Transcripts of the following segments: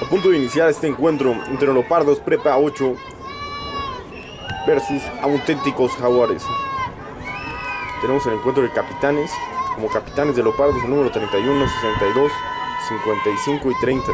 A punto de iniciar este encuentro entre Leopardos Prepa 8 versus auténticos jaguares. Tenemos el encuentro de capitanes, como capitanes de Leopardos, el número 31, 62, 55 y 30.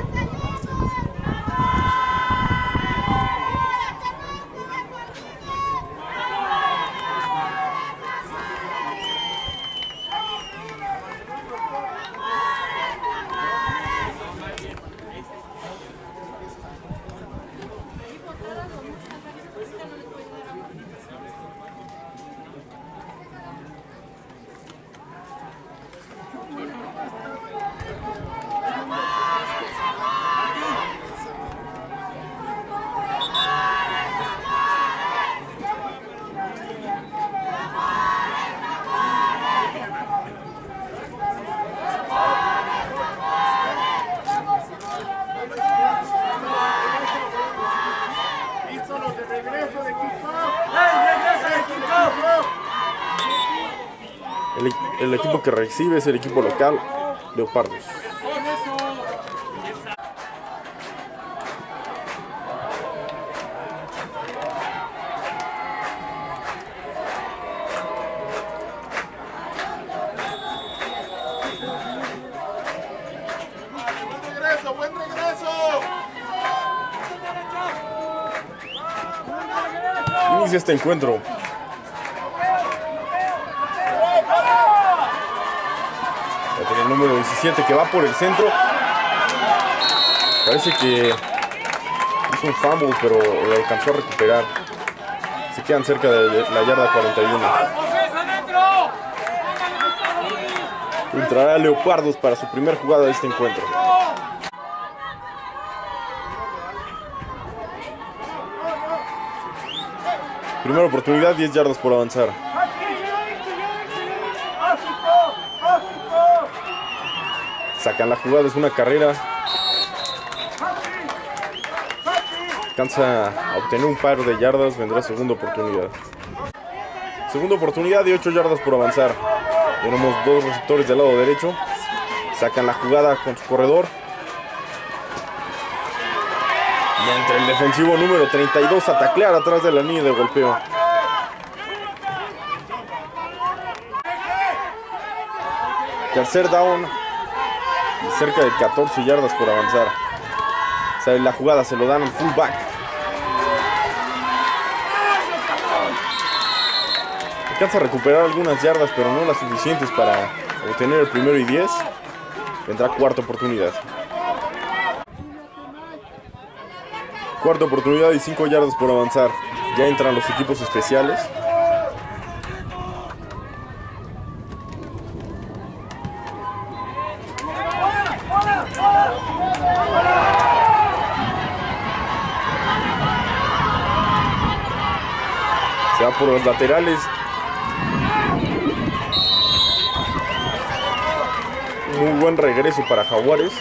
El, el equipo que recibe es el equipo local, Leopardos. este encuentro. Ya tiene el número 17 que va por el centro. Parece que hizo un fumble, pero lo alcanzó a recuperar. Se quedan cerca de la yarda 41. Entrará Leopardos para su primera jugada de este encuentro. Primera oportunidad, 10 yardas por avanzar. Sacan la jugada, es una carrera. Alcanza a obtener un par de yardas, vendrá segunda oportunidad. Segunda oportunidad de 8 yardas por avanzar. Tenemos dos receptores del lado derecho. Sacan la jugada con su corredor. Y entre el defensivo número 32 a taclear atrás de la línea de golpeo. Tercer down. Cerca de 14 yardas por avanzar. Sale la jugada, se lo dan al fullback. Alcanza a recuperar algunas yardas, pero no las suficientes para obtener el primero y 10. Vendrá cuarta oportunidad. Cuarta oportunidad y 5 yardas por avanzar. Ya entran los equipos especiales. Los laterales. Muy buen regreso para Jaguares.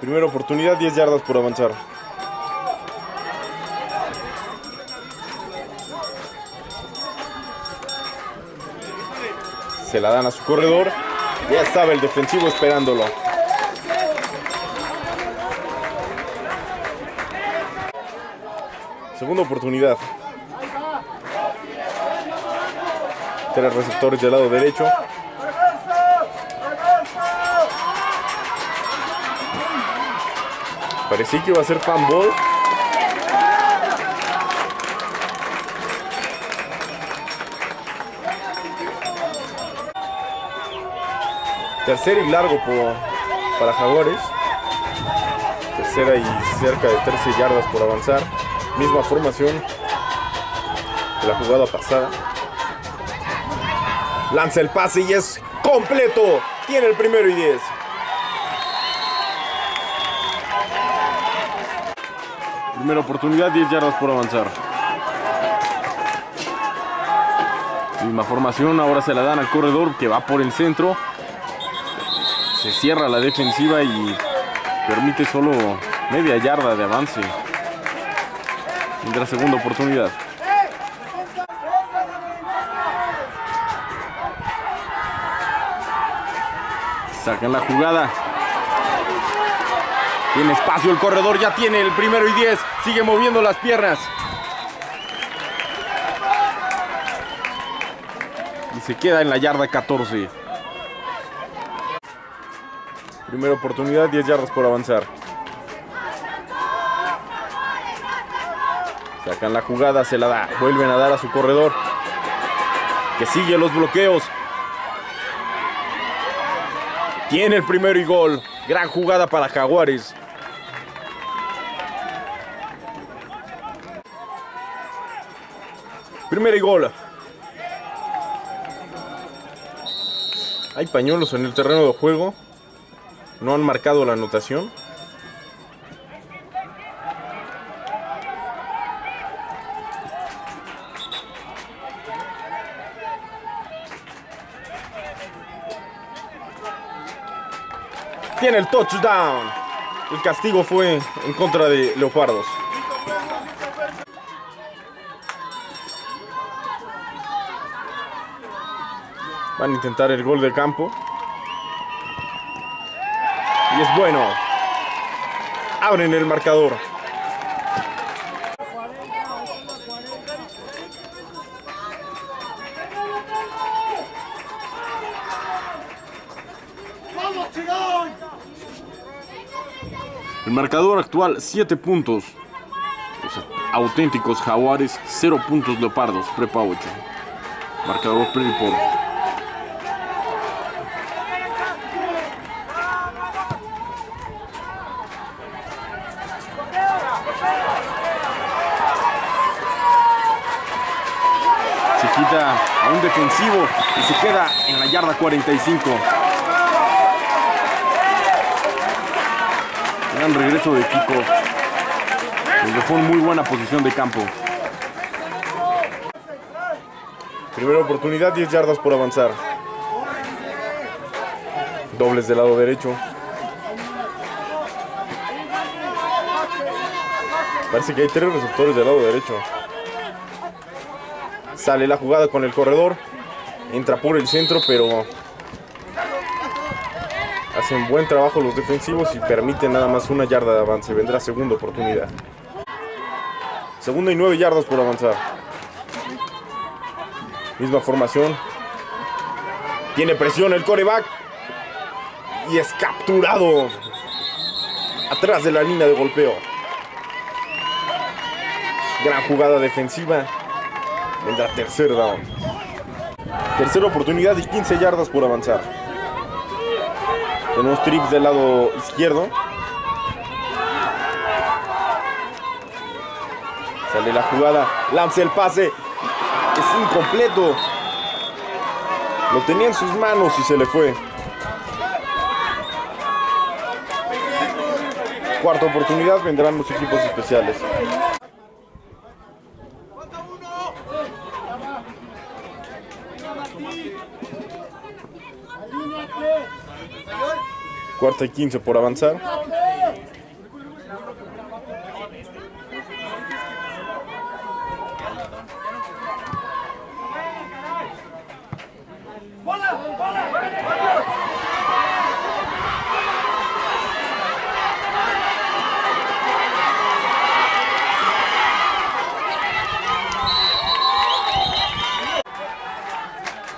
Primera oportunidad, 10 yardas por avanzar. Se la dan a su corredor. Ya estaba el defensivo esperándolo. Segunda oportunidad. Tres receptores del lado derecho. Parecía que iba a ser fanball. Tercera y largo por- para Jaguares. Tercera y cerca de 13 yardas por avanzar. Misma formación de la jugada pasada. Lanza el pase y es completo. Tiene el primero y 10. Primera oportunidad, 10 yardas por avanzar. Misma formación, ahora se la dan al corredor que va por el centro. Se cierra la defensiva y permite solo media yarda de avance. Tendrá segunda oportunidad. Sacan la jugada. Tiene espacio el corredor, ya tiene el primero y 10. Sigue moviendo las piernas. Y se queda en la yarda 14. Primera oportunidad, 10 yardas por avanzar. Sacan la jugada, se la da. Vuelven a dar a su corredor. Que sigue los bloqueos. Tiene el primero y gol. Gran jugada para Jaguares. Primero y gol. Hay pañuelos en el terreno de juego. No han marcado la anotación. El touchdown. El castigo fue en contra de Leopardos. Van a intentar el gol de campo. Y es bueno. Abren el marcador. ¡Vamos, chingón! El marcador actual 7 puntos. Los auténticos jaguares 0 puntos leopardos, prepa 8. Marcador pre-report. Se quita a un defensivo y se queda en la yarda 45. Gran regreso de Kiko. Nos dejó en muy buena posición de campo. Primera oportunidad, 10 yardas por avanzar. Dobles del lado derecho. Parece que hay tres receptores del lado derecho. Sale la jugada con el corredor. Entra por el centro, pero hacen buen trabajo los defensivos y permiten nada más una yarda de avance. Vendrá segunda oportunidad. Segunda y nueve yardas por avanzar. Misma formación. Tiene presión el coreback. Y es capturado. Atrás de la línea de golpeo. Gran jugada defensiva. Vendrá tercer down. Tercera oportunidad y 15 yardas por avanzar. Tenemos trips del lado izquierdo. Sale la jugada. Lanza el pase. Es incompleto. Lo tenía en sus manos y se le fue. Cuarta oportunidad vendrán los equipos especiales. Cuarta y 15 por avanzar.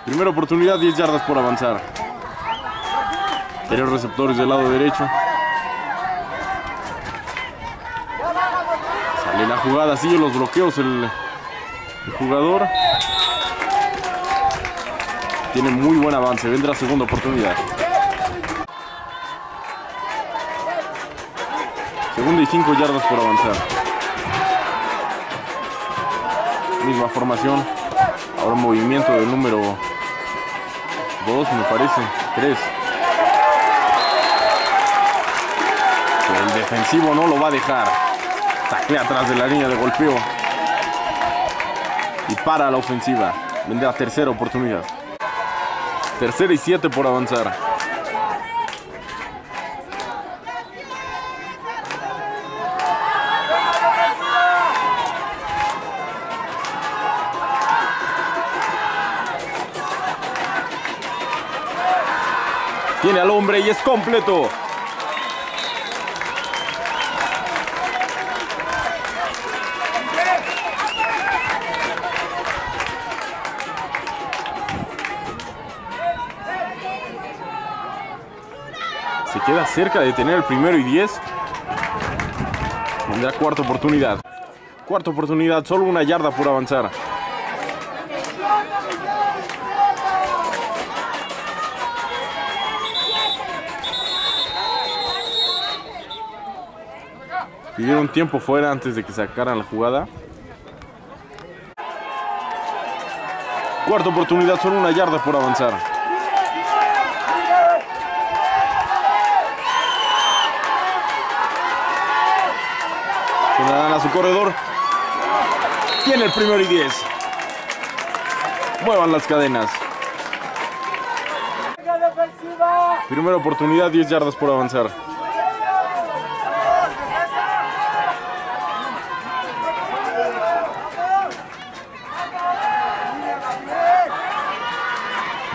Primera oportunidad, 10 yardas por avanzar. Interior receptores del lado derecho. Sale la jugada, sigue los bloqueos el, jugador. Tiene muy buen avance, vendrá segunda oportunidad. Segunda y 5 yardas por avanzar. Misma formación. Ahora movimiento del número 2, me parece. 3. El defensivo no lo va a dejar. Taclea atrás de la línea de golpeo. Y para la ofensiva. Vendrá tercera oportunidad. Tercera y siete por avanzar. Tiene al hombre y es completo. Cerca de tener el primero y 10. Tendrá cuarta oportunidad. Cuarta oportunidad, solo una yarda por avanzar. Pidieron tiempo fuera antes de que sacaran la jugada. Cuarta oportunidad, solo una yarda por avanzar. Se la dan su corredor. Tiene el primero y 10. Muevan las cadenas. Primera oportunidad, 10 yardas por avanzar.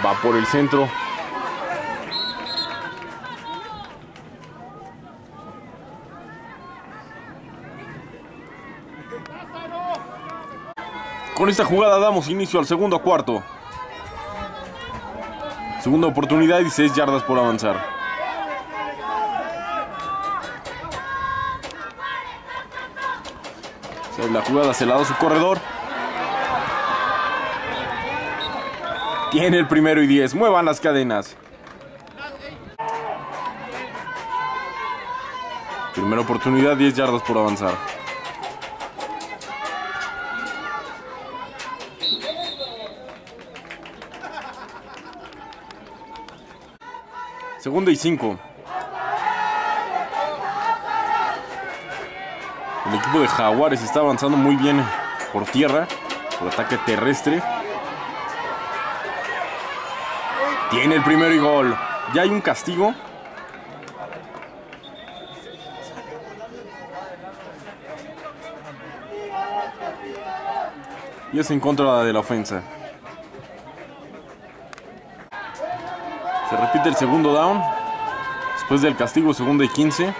Va por el centro. Con esta jugada damos inicio al segundo cuarto. Segunda oportunidad y 6 yardas por avanzar. La jugada se la da su corredor. Tiene el primero y 10. Muevan las cadenas. Primera oportunidad, 10 yardas por avanzar. Segunda y 5. El equipo de Jaguares está avanzando muy bien por tierra, por ataque terrestre. Tiene el primero y gol. Ya hay un castigo. Y es en contra de la ofensa. Se repite el segundo down. Después del castigo, segundo y 15.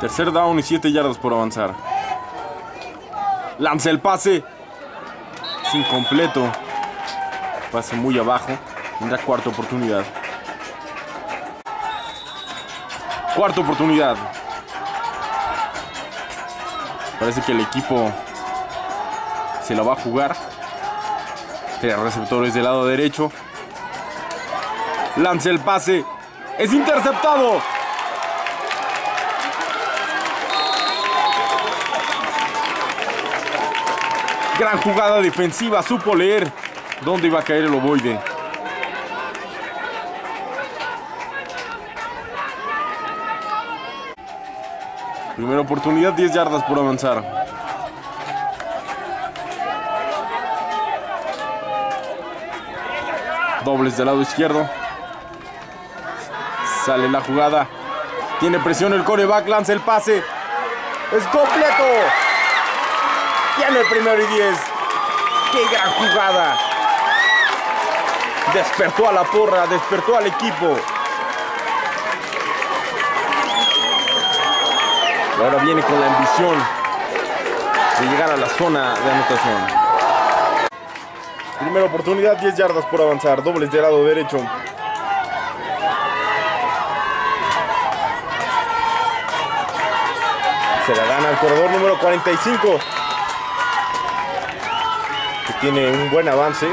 Tercer down y 7 yardas por avanzar. Lanza el pase. Es incompleto. Pase muy abajo. Tendrá cuarta oportunidad. Cuarta oportunidad. Parece que el equipo se la va a jugar. Tres receptores del lado derecho. Lanza el pase. Es interceptado. Gran jugada defensiva, supo leer dónde iba a caer el ovoide. Primera oportunidad, 10 yardas por avanzar. Dobles del lado izquierdo. Sale la jugada. Tiene presión el coreback, lanza el pase. Es completo. Tiene el primero y 10. ¡Qué gran jugada! Despertó a la porra, despertó al equipo. Y ahora viene con la ambición de llegar a la zona de anotación. Primera oportunidad, 10 yardas por avanzar. Dobles del lado derecho. Se la gana al corredor número 45 tiene un buen avance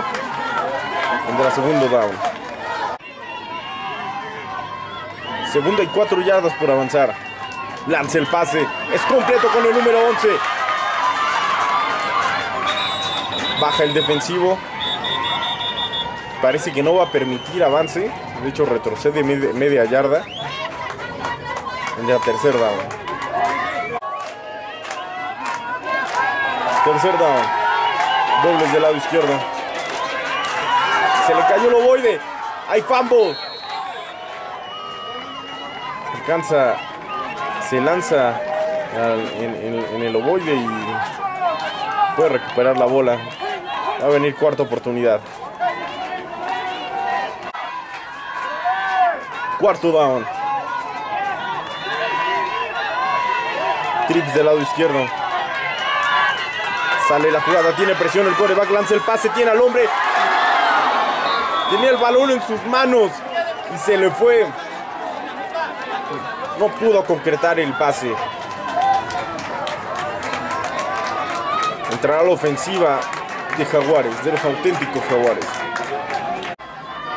en la segundo down. Segunda y cuatro yardas por avanzar. Lanza el pase. Es completo con el número 11. Baja el defensivo. Parece que no va a permitir avance. De hecho, retrocede media, media yarda. En la tercer down. Tercer down. Dobles del lado izquierdo. Se le cayó el ovoide. Hay fumble. Alcanza. Se lanza en, en el ovoide y puede recuperar la bola. Va a venir cuarta oportunidad. Cuarto down. Trips del lado izquierdo. Sale la jugada, tiene presión el coreback, lanza el pase, tiene al hombre. Tenía el balón en sus manos y se le fue. No pudo concretar el pase. Entrará la ofensiva de Jaguares, de los auténticos Jaguares.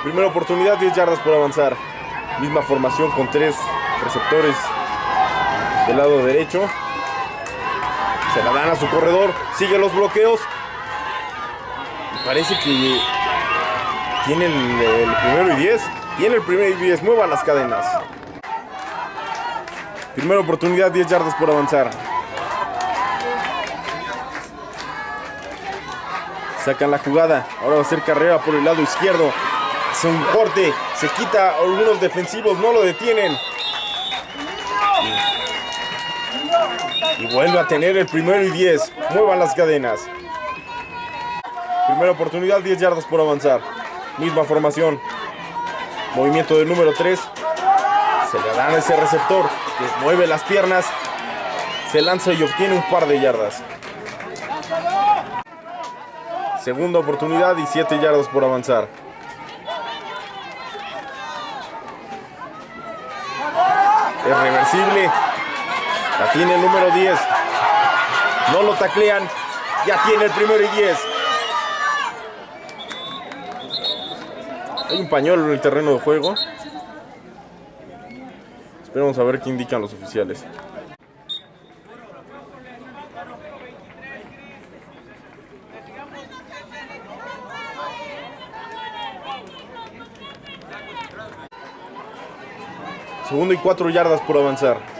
Primera oportunidad, 10 yardas por avanzar. Misma formación con tres receptores del lado derecho. Se la dan a su corredor. Sigue los bloqueos. Parece que tiene el, primero y 10. Tiene el primero y 10. Mueva las cadenas. Primera oportunidad, 10 yardas por avanzar. Sacan la jugada. Ahora va a ser carrera por el lado izquierdo. Hace un corte. Se quita algunos defensivos. No lo detienen. Y vuelve a tener el primero y 10. Muevan las cadenas. Primera oportunidad, 10 yardas por avanzar. Misma formación. Movimiento del número 3. Se le dan ese receptor que mueve las piernas. Se lanza y obtiene un par de yardas. Segunda oportunidad y 7 yardas por avanzar. Es reversible. La tiene el número 10. No lo taclean. Ya tiene el primero y 10. Hay un pañuelo en el terreno de juego. Esperemos a ver qué indican los oficiales. Segundo y cuatro yardas por avanzar.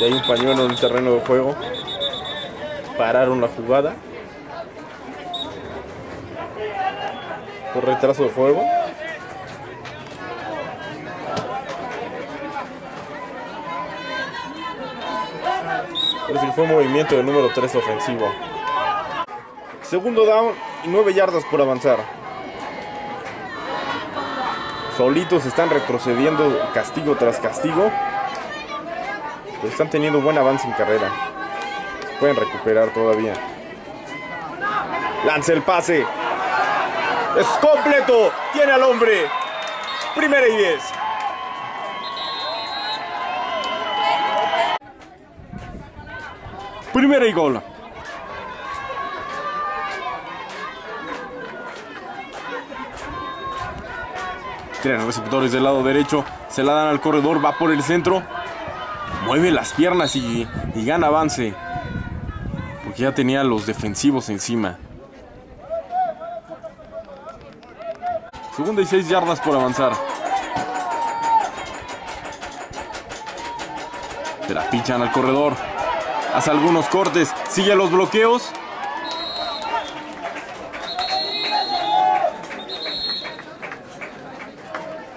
Y hay un pañuelo en el terreno de juego. Pararon la jugada. Por retraso de juego. Parece fue movimiento del número 3 ofensivo. Segundo down y 9 yardas por avanzar. Solitos están retrocediendo castigo tras castigo. Están teniendo buen avance en carrera. Pueden recuperar todavía. Lanza el pase. Es completo. Tiene al hombre. Primera y 10. Primera y gol. Tienen receptores del lado derecho. Se la dan al corredor. Va por el centro. Mueve las piernas y, gana avance. Porque ya tenía los defensivos encima. Segunda y seis yardas por avanzar. Se la pichan al corredor. Hace algunos cortes. Sigue los bloqueos.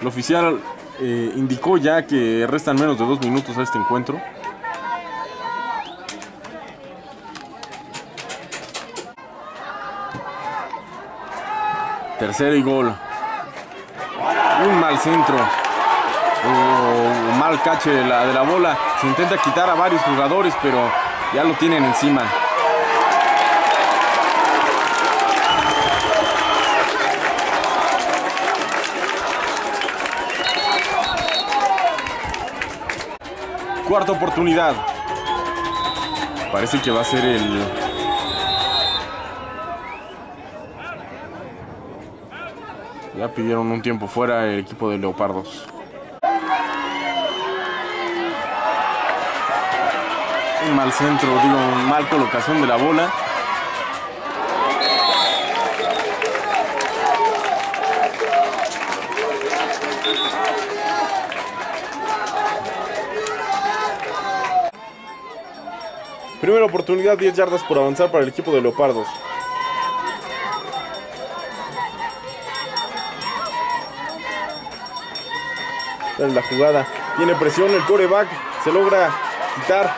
El oficial eh, indicó ya que restan menos de dos minutos a este encuentro. Tercero y gol. Un mal centro. Un mal cache de la, de la bola. Se intenta quitar a varios jugadores, pero ya lo tienen encima. Cuarta oportunidad. Parece que va a ser el... Ya pidieron un tiempo fuera el equipo de Leopardos. Un mal centro, digo, mal colocación de la bola. Primera oportunidad, 10 yardas por avanzar para el equipo de Leopardos. La jugada. Tiene presión el coreback. Se logra quitar.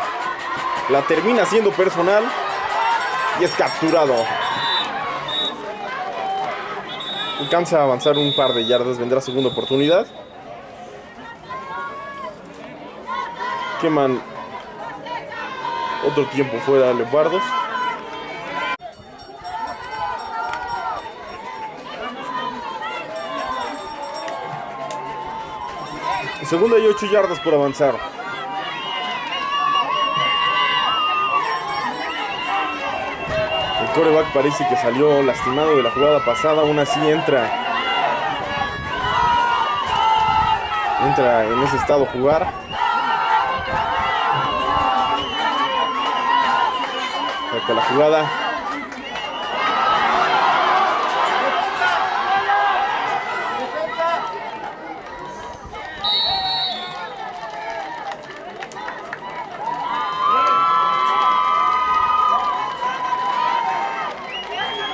La termina siendo personal. y es capturado. Alcanza a avanzar un par de yardas, vendrá segunda oportunidad. Queman otro tiempo fuera de Leopardos. Segunda y ocho yardas por avanzar. El coreback parece que salió lastimado de la jugada pasada, aún así entra. Entra en ese estado jugar. La jugada.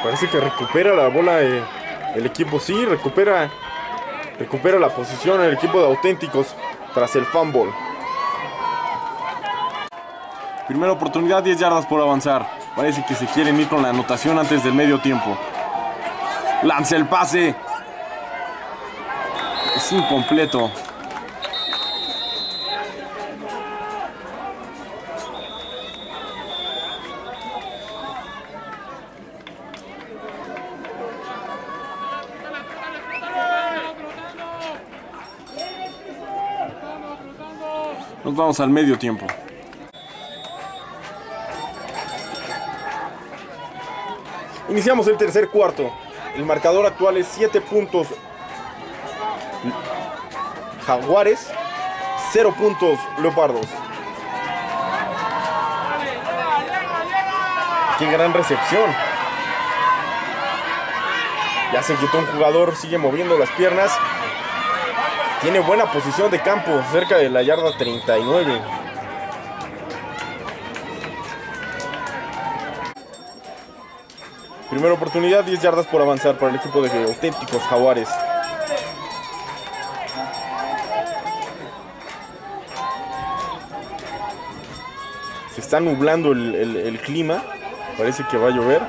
Parece que recupera la bola eh, el equipo. Sí, recupera, recupera la posición el equipo de auténticos tras el fumble. Primera oportunidad, 10 yardas por avanzar. Parece que se quieren ir con la anotación antes del medio tiempo. Lanza el pase. Es incompleto. Nos vamos al medio tiempo. Iniciamos el tercer cuarto. El marcador actual es 7 puntos. Jaguares, 0 puntos Leopardos. Qué gran recepción. Ya se quitó un jugador, sigue moviendo las piernas. Tiene buena posición de campo, cerca de la yarda 39. Primera oportunidad, 10 yardas por avanzar para el equipo de auténticos jaguares. Se está nublando el, clima, parece que va a llover.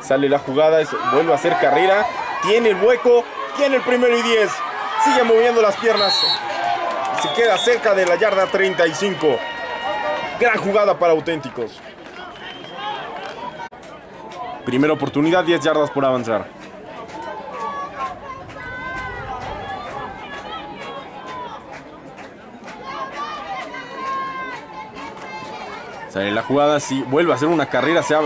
Sale la jugada, vuelve a hacer carrera. Tiene el hueco, tiene el primero y 10. Sigue moviendo las piernas. Se queda cerca de la yarda 35. Gran jugada para auténticos. Primera oportunidad, 10 yardas por avanzar. Sale la jugada, sí, vuelve a hacer una carrera, se.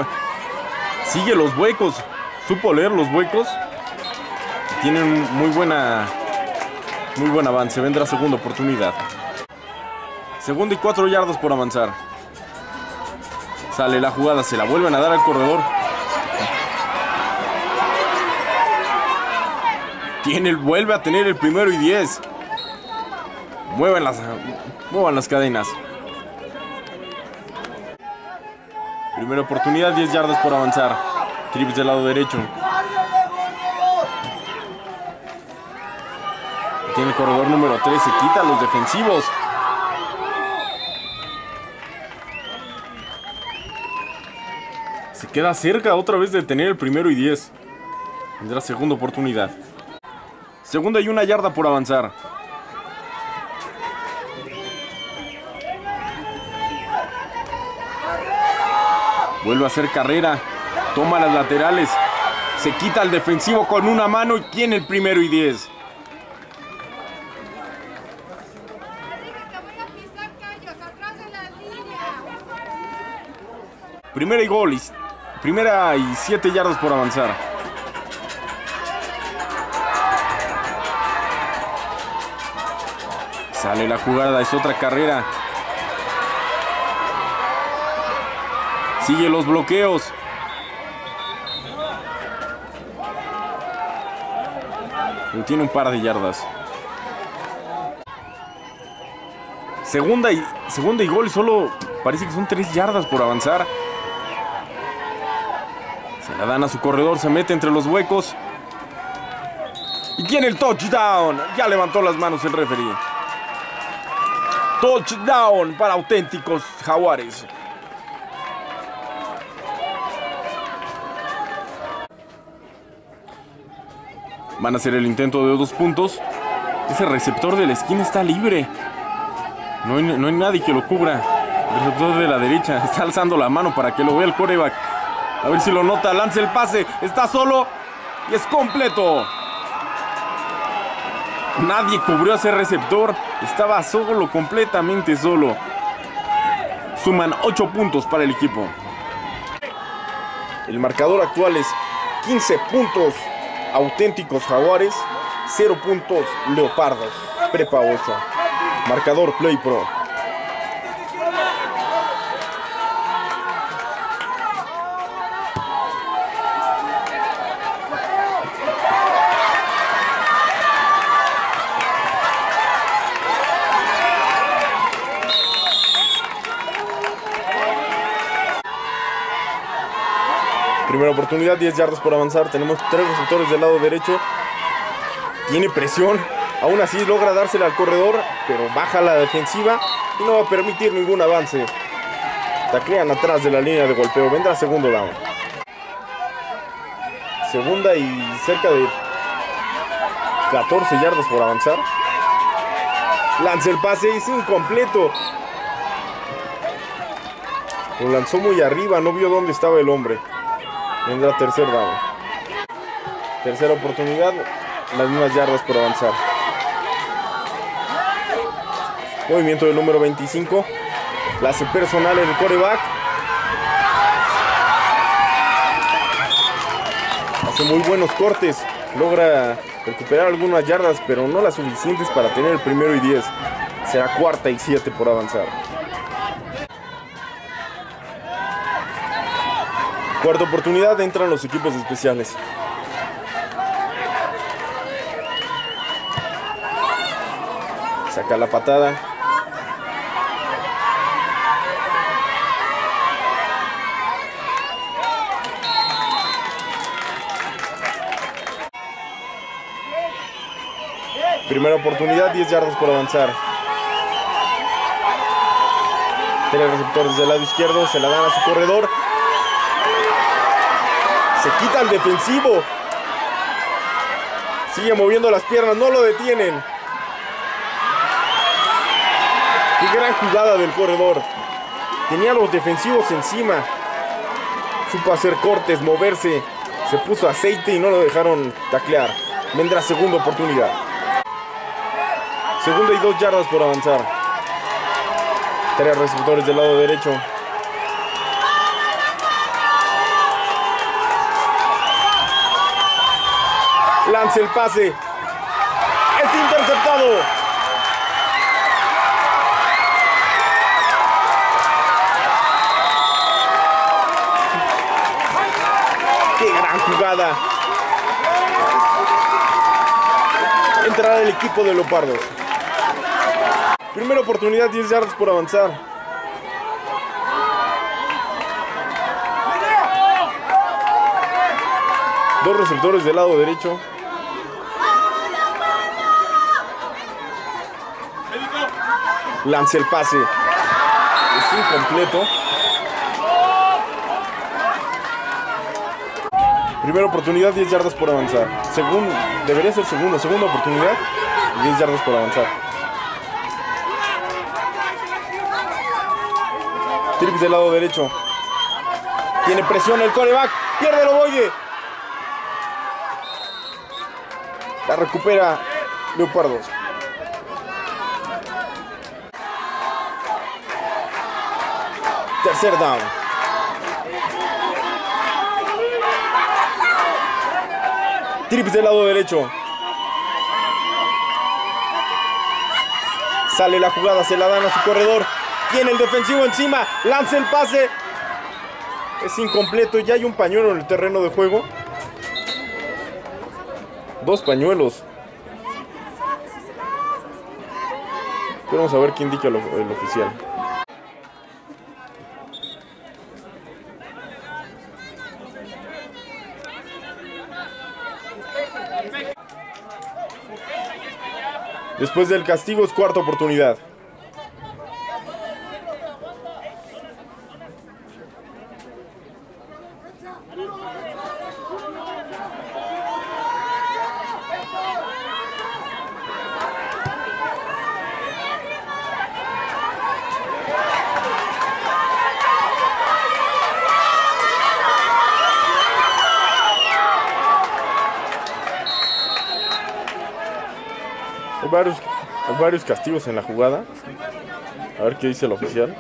Sigue los huecos. Supo leer los huecos. Tienen muy buena. Muy buen avance. Vendrá segunda oportunidad. Segunda y cuatro yardas por avanzar. Sale la jugada, se la vuelven a dar al corredor. Tiene el, vuelve a tener el primero y 10. Muevan las, muevan las cadenas. Primera oportunidad, 10 yardas por avanzar. Trips del lado derecho. Tiene el corredor número 3, se quita a los defensivos. Se queda cerca otra vez de tener el primero y 10. Tendrá segunda oportunidad. Segunda y una yarda por avanzar. Vuelve a hacer carrera. Toma las laterales. Se quita al defensivo con una mano y tiene el primero y 10. Te voy a pisar callos atrás de la línea. Primera y gol. Primera y 7 yardas por avanzar. Sale la jugada, es otra carrera. Sigue los bloqueos. Tiene un par de yardas. Segunda y, segunda y gol, solo parece que son 3 yardas por avanzar. La dan a su corredor, se mete entre los huecos. Y tiene el touchdown. Ya levantó las manos el referee. Touchdown para auténticos jaguares. Van a hacer el intento de dos puntos. Ese receptor de la esquina está libre. No hay, no hay nadie que lo cubra. El receptor de la derecha está alzando la mano para que lo vea el coreback. A ver si lo nota. Lanza el pase. Está solo. Y es completo. Nadie cubrió a ese receptor. Estaba solo, completamente solo. Suman 8 puntos para el equipo. El marcador actual es 15 puntos auténticos jaguares, 0 puntos leopardos, prepa 8. Marcador Play Pro. Primera oportunidad, 10 yardas por avanzar. Tenemos tres receptores del lado derecho. Tiene presión. Aún así logra dársela al corredor, pero baja la defensiva y no va a permitir ningún avance. Taclean atrás de la línea de golpeo. Vendrá segundo down. Segunda y cerca de 14 yardas por avanzar. Lanza el pase y es incompleto. Lo lanzó muy arriba, no vio dónde estaba el hombre. Vendrá tercer down. Tercera oportunidad, las mismas yardas por avanzar. Movimiento del número 25. La hace personal el coreback. Hace muy buenos cortes. Logra recuperar algunas yardas, pero no las suficientes para tener el primero y 10. Será cuarta y 7 por avanzar. Cuarta oportunidad, entran los equipos especiales. Saca la patada. Primera oportunidad, 10 yardas por avanzar. Tres receptores del lado izquierdo, se la dan a su corredor. Quita el defensivo. Sigue moviendo las piernas, no lo detienen. Qué gran jugada del corredor. Tenía los defensivos encima. Supo hacer cortes, moverse. Se puso aceite y no lo dejaron taclear. Vendrá segunda oportunidad. Segunda y dos yardas por avanzar. Tres receptores del lado derecho. Lanza el pase. Es interceptado. Qué gran jugada. Entrará el equipo de Leopardos. Primera oportunidad, 10 yardas por avanzar. Dos receptores del lado derecho. Lanza el pase. Es incompleto. Primera oportunidad, 10 yardas por avanzar. Según, debería ser segunda, segunda oportunidad, 10 yardas por avanzar. Trips del lado derecho. Tiene presión el coreback. Pierde el ovoide. La recupera Leopardos. Tercer down. Trips del lado derecho. Sale la jugada, se la dan a su corredor. Tiene el defensivo encima. Lanza el pase. Es incompleto. Ya hay un pañuelo en el terreno de juego. Dos pañuelos. Vamos a ver qué indica el oficial. Después del castigo es cuarta oportunidad. Hay varios, hay castigos en la jugada. A ver qué dice el oficial.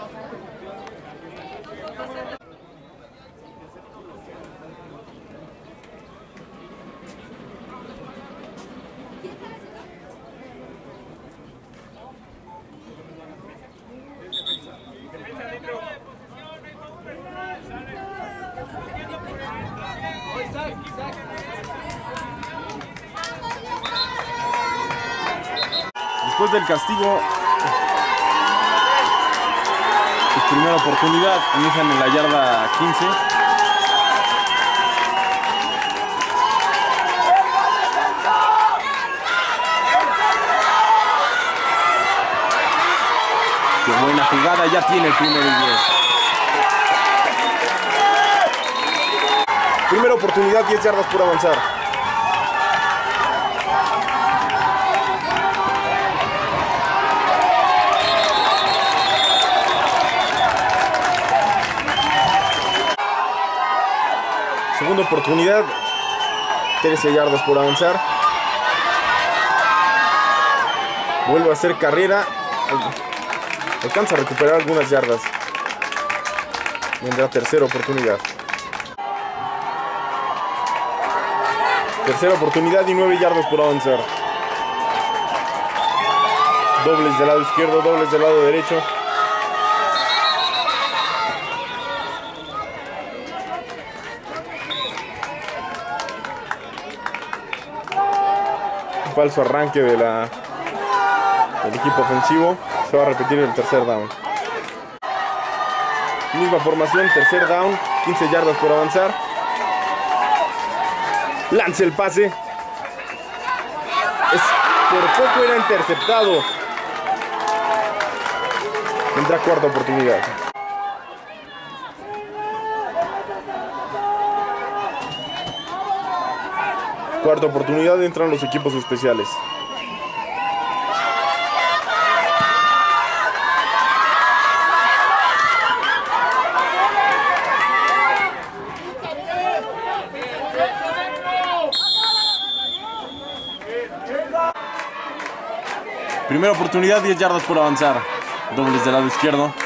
Después del castigo, es primera oportunidad, inician en la yarda 15. Qué buena jugada, ya tiene el primer y 10. Primera oportunidad, 10 yardas por avanzar. Segunda oportunidad. 13 yardas por avanzar. Vuelve a hacer carrera. Alcanza a recuperar algunas yardas. Vendrá tercera oportunidad. Tercera oportunidad y 9 yardas por avanzar. Dobles del lado izquierdo, dobles del lado derecho. Falso arranque de la, del equipo ofensivo. Se va a repetir el tercer down. Misma formación, tercer down, 15 yardas por avanzar. Lanza el pase. Es, por poco era interceptado. Vendrá cuarta oportunidad. Cuarta oportunidad entran los equipos especiales. Primera oportunidad, 10 yardas por avanzar. Dobles del lado izquierdo.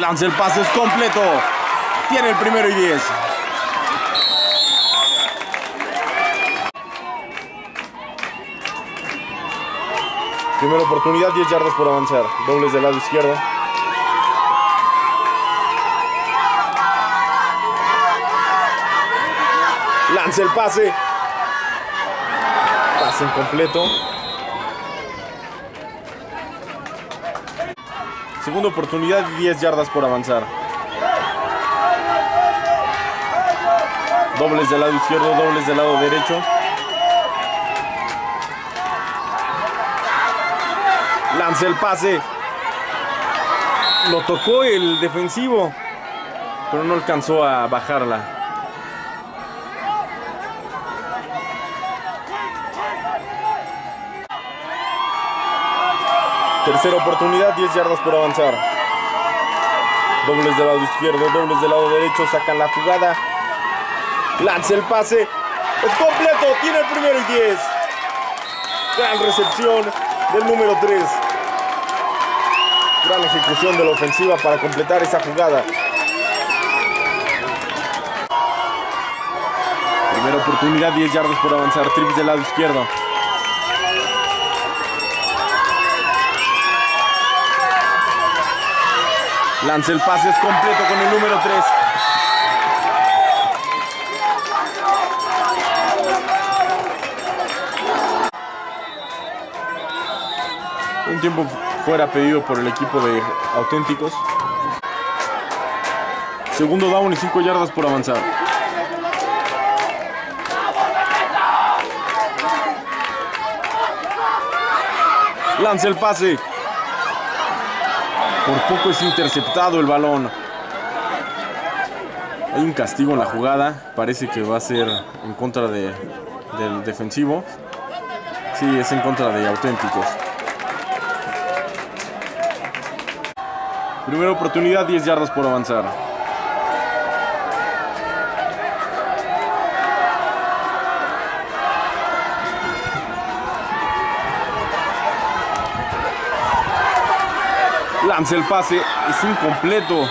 Lanza el pase, es completo. Tiene el primero y 10. Primera oportunidad, 10 yardas por avanzar. Dobles del lado izquierdo. Lanza el pase. Pase incompleto. Segunda oportunidad y 10 yardas por avanzar. Dobles del lado izquierdo, dobles del lado derecho. Lanza el pase. Lo tocó el defensivo, pero no alcanzó a bajarla. Tercera oportunidad, 10 yardas por avanzar. Dobles del lado izquierdo, dobles del lado derecho, sacan la jugada. Lanza el pase. Es completo, tiene el primero y 10. Gran recepción del número 3. Gran ejecución de la ofensiva para completar esa jugada. Primera oportunidad, 10 yardas por avanzar. Trips del lado izquierdo. Lanza el pase, es completo con el número 3. Un tiempo fuera pedido por el equipo de auténticos. Segundo down y 5 yardas por avanzar. Lanza el pase. Por poco es interceptado el balón. Hay un castigo en la jugada. Parece que va a ser en contra de, del defensivo. Sí, es en contra de auténticos. Primera oportunidad, 10 yardas por avanzar. Lanza el pase, es incompleto.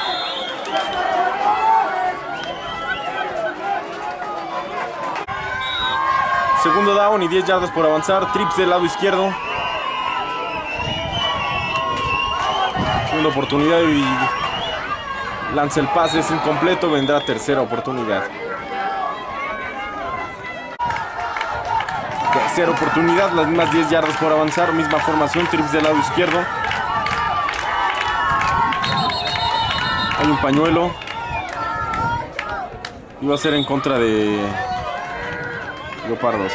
Segundo down y 10 yardas por avanzar. Trips del lado izquierdo. Segunda oportunidad y lanza el pase, es incompleto. Vendrá tercera oportunidad. Tercera oportunidad, las mismas 10 yardas por avanzar. Misma formación, trips del lado izquierdo. Un pañuelo. Iba a ser en contra de Leopardos.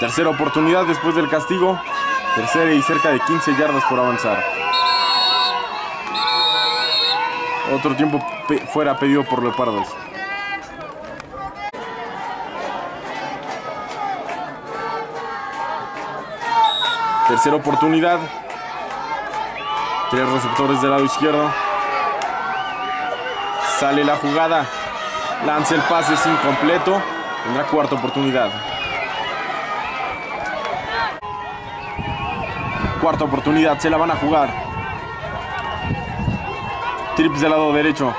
Tercera oportunidad después del castigo. Tercera y cerca de 15 yardas por avanzar. Otro tiempo fuera pedido por Leopardos. Tercera oportunidad. Tres receptores del lado izquierdo. Sale la jugada. Lanza el pase, es incompleto. Tendrá cuarta oportunidad. Cuarta oportunidad, se la van a jugar. Trips del lado derecho.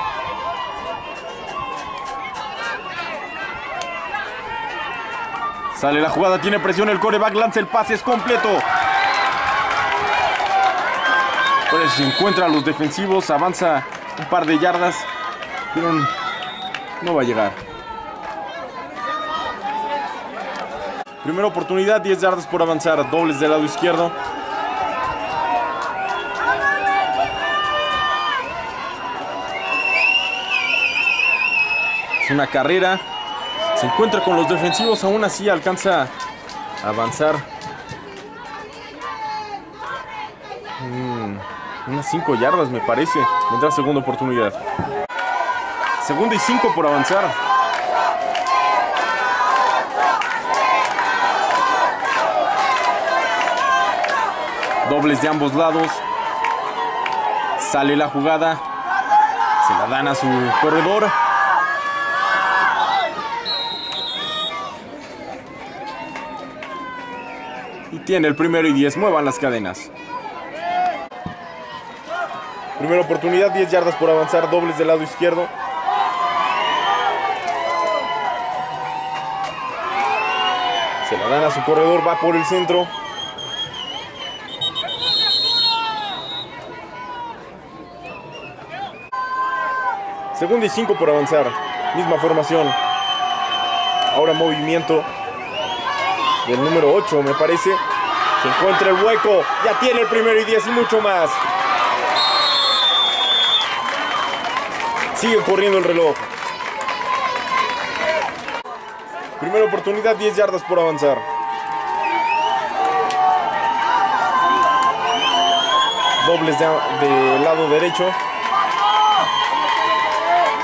Sale la jugada, tiene presión el coreback, lanza el pase, es completo. Se encuentra a los defensivos, avanza un par de yardas, pero no va a llegar. Primera oportunidad, 10 yardas por avanzar, dobles del lado izquierdo. Es una carrera, se encuentra con los defensivos, aún así alcanza a avanzar. Unas 5 yardas me parece. Vendrá segunda oportunidad. Segunda y 5 por avanzar. Dobles de ambos lados. Sale la jugada. Se la dan a su corredor. Y tiene el primero y 10. Muevan las cadenas. Primera oportunidad, 10 yardas por avanzar, dobles del lado izquierdo. Se la dan a su corredor, va por el centro. Segunda y 5 por avanzar. Misma formación. Ahora movimiento del número 8, me parece. Se encuentra el hueco. Ya tiene el primero y 10 y mucho más. Sigue corriendo el reloj. Primera oportunidad, 10 yardas por avanzar. Dobles de, de lado derecho.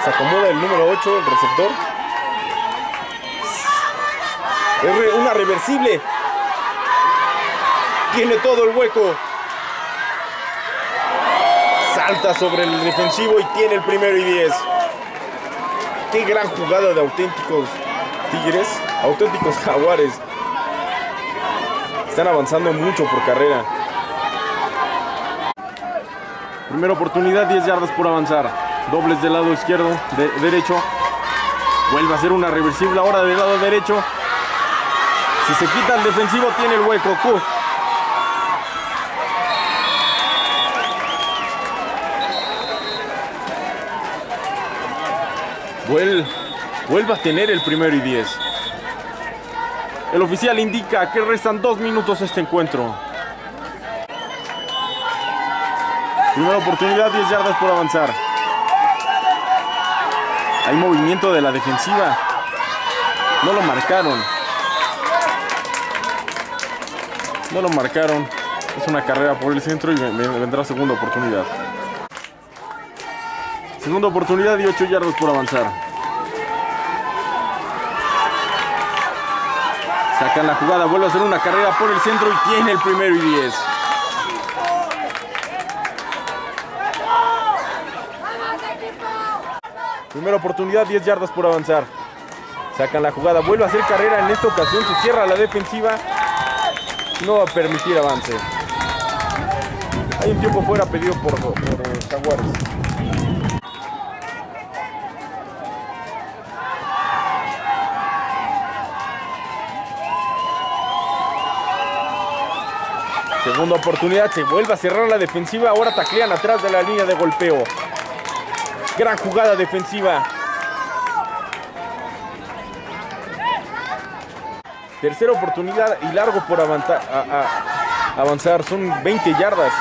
Se acomoda el número 8, el receptor. Es una reversible. Tiene todo el hueco. Salta sobre el defensivo y tiene el primero y 10. Qué gran jugada de auténticos Tigres, auténticos Jaguares. Están avanzando mucho por carrera. Primera oportunidad, 10 yardas por avanzar. Dobles del lado izquierdo, de- derecho. Vuelve a hacer una reversible ahora del lado derecho. Si se quita el defensivo, tiene el hueco. Vuel- vuelve a tener el primero y 10. El oficial indica que restan dos minutos este encuentro. Primera oportunidad, 10 yardas por avanzar. Hay movimiento de la defensiva. No lo marcaron. No lo marcaron. Es una carrera por el centro y ve- ve- vendrá segunda oportunidad. Segunda oportunidad y 8 yardas por avanzar. Sacan la jugada, vuelve a hacer una carrera por el centro y tiene el primero y 10. Primera oportunidad, 10 yardas por avanzar. Sacan la jugada, vuelve a hacer carrera. En esta ocasión se cierra la defensiva. no va a permitir avance. Hay un tiempo fuera pedido por, por eh, Jaguares. Segunda oportunidad, se vuelve a cerrar la defensiva, ahora taclean atrás de la línea de golpeo. Gran jugada defensiva. Tercera oportunidad y largo por avanzar, avanzar. son 20 yardas.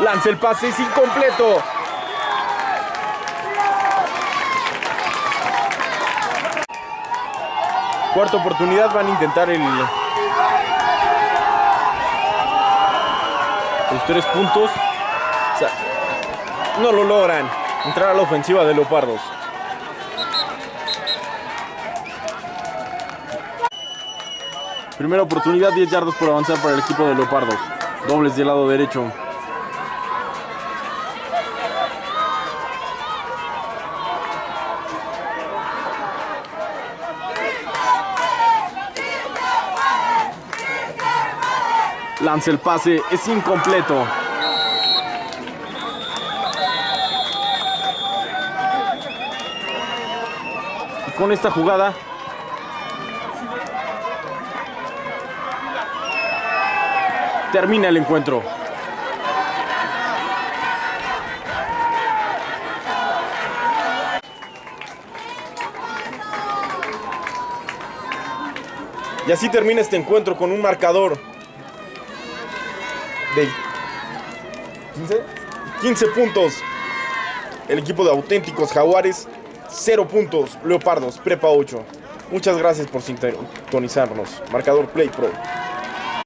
Lanza el pase, es incompleto. Cuarta oportunidad, van a intentar el, los tres puntos. No lo logran entrar a la ofensiva de Leopardos. Primera oportunidad, 10 yardas por avanzar para el equipo de Leopardos. Dobles del lado derecho. Lanza el pase, es incompleto. Con esta jugada termina el encuentro. Y así termina este encuentro con un marcador de 15, 15 puntos. El equipo de auténticos jaguares, 0 puntos. Leopardos, Prepa 8. Muchas gracias por sintonizarnos. Marcador Play Pro.